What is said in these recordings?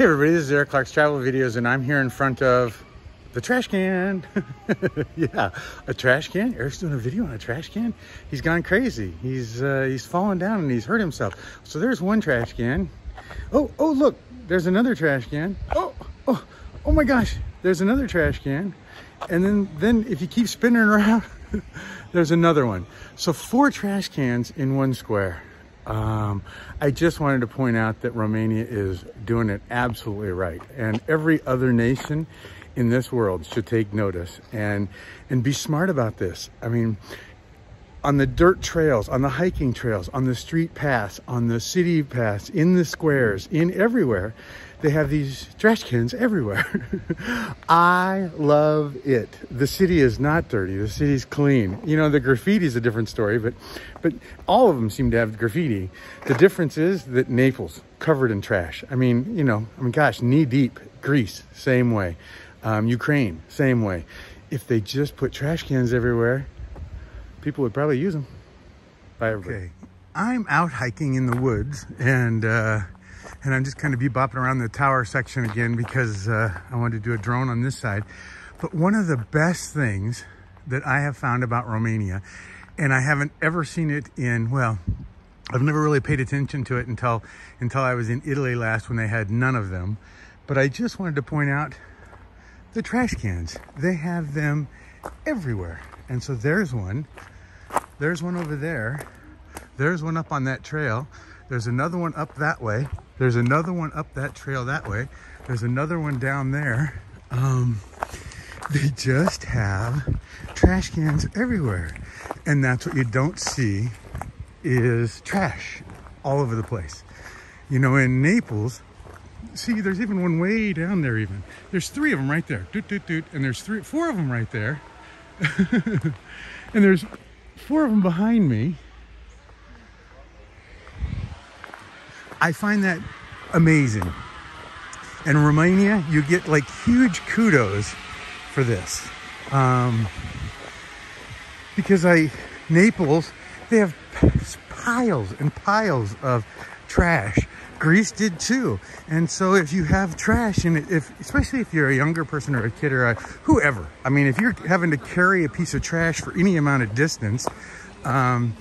Hey everybody, this is Eric Clark's Travel Videos and I'm here in front of the trash can. yeah, a trash can. Eric's doing a video on a trash can. He's gone crazy. He's uh, he's fallen down and he's hurt himself. So there's one trash can. Oh, oh look, there's another trash can. Oh, oh, oh my gosh, there's another trash can. And then, then if you keep spinning around, there's another one. So four trash cans in one square. Um, I just wanted to point out that Romania is doing it absolutely right. And every other nation in this world should take notice and, and be smart about this. I mean, on the dirt trails, on the hiking trails, on the street paths, on the city paths, in the squares, in everywhere, they have these trash cans everywhere. I love it. The city is not dirty. The city's clean. You know, the graffiti is a different story, but but all of them seem to have graffiti. The difference is that Naples covered in trash. I mean, you know, I mean, gosh, knee deep. Greece, same way. Um, Ukraine, same way. If they just put trash cans everywhere, people would probably use them. Bye, everybody. Okay. I'm out hiking in the woods and uh, and I'm just kind of bebopping around the tower section again because uh, I wanted to do a drone on this side. But one of the best things that I have found about Romania, and I haven't ever seen it in, well, I've never really paid attention to it until, until I was in Italy last when they had none of them. But I just wanted to point out the trash cans. They have them everywhere. And so there's one. There's one over there. There's one up on that trail. There's another one up that way. There's another one up that trail that way. There's another one down there. Um, they just have trash cans everywhere. And that's what you don't see is trash all over the place. You know, in Naples, see, there's even one way down there even. There's three of them right there. Doot, doot, doot. And there's three, four of them right there. and there's four of them behind me. I find that amazing. And Romania, you get like huge kudos for this. Um, because I, Naples, they have piles and piles of trash. Greece did too. And so if you have trash and if, especially if you're a younger person or a kid or a, whoever, I mean, if you're having to carry a piece of trash for any amount of distance, um,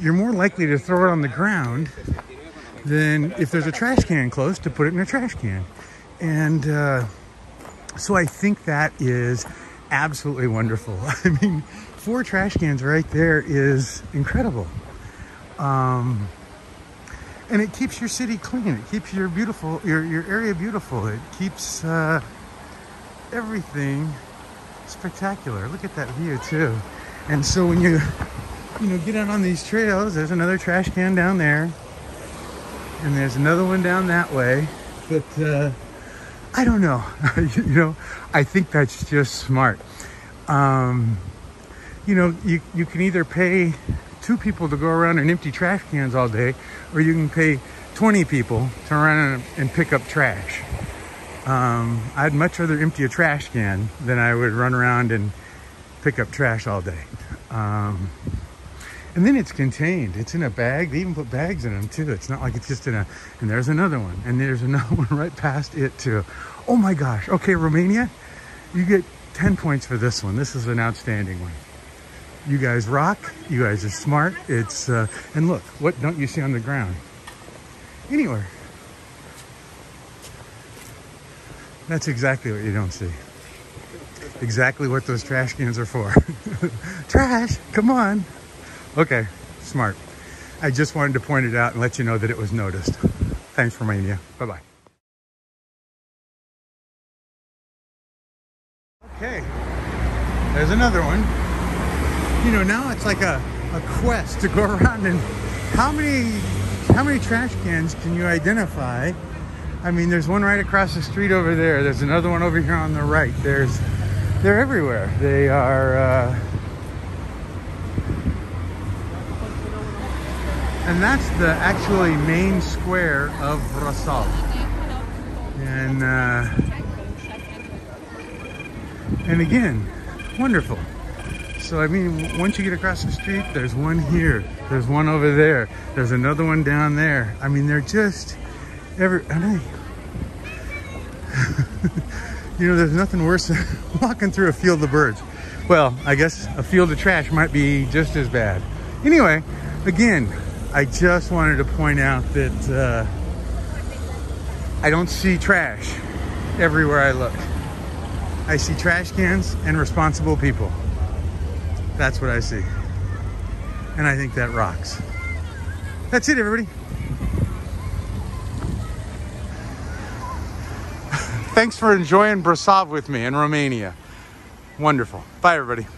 you're more likely to throw it on the ground than if there's a trash can close to put it in a trash can. And uh, so I think that is absolutely wonderful. I mean, four trash cans right there is incredible. Um, and it keeps your city clean. It keeps your beautiful, your, your area beautiful. It keeps uh, everything spectacular. Look at that view too. And so when you, you know, get out on these trails, there's another trash can down there and there's another one down that way. But uh, I don't know. you know, I think that's just smart. Um, you know, you, you can either pay two people to go around and empty trash cans all day, or you can pay 20 people to run and pick up trash. Um, I'd much rather empty a trash can than I would run around and pick up trash all day. Um, and then it's contained. It's in a bag. They even put bags in them too. It's not like it's just in a, and there's another one. And there's another one right past it too. Oh my gosh. Okay, Romania, you get 10 points for this one. This is an outstanding one. You guys rock. You guys are smart. It's, uh, and look, what don't you see on the ground? Anywhere. That's exactly what you don't see. Exactly what those trash cans are for. trash, come on. Okay, smart. I just wanted to point it out and let you know that it was noticed. Thanks, for Romania. Bye-bye. Okay, there's another one. You know, now it's like a, a quest to go around and how many how many trash cans can you identify? I mean, there's one right across the street over there. There's another one over here on the right. There's, they're everywhere. They are, uh, and that's the actually main square of Brasov. And uh, and again, wonderful. So I mean, once you get across the street, there's one here, there's one over there, there's another one down there. I mean, they're just every. I, you know, there's nothing worse than walking through a field of birds. Well, I guess a field of trash might be just as bad. Anyway, again, I just wanted to point out that uh, I don't see trash everywhere I look. I see trash cans and responsible people. That's what I see. And I think that rocks. That's it, everybody. Thanks for enjoying Brasov with me in Romania. Wonderful. Bye, everybody.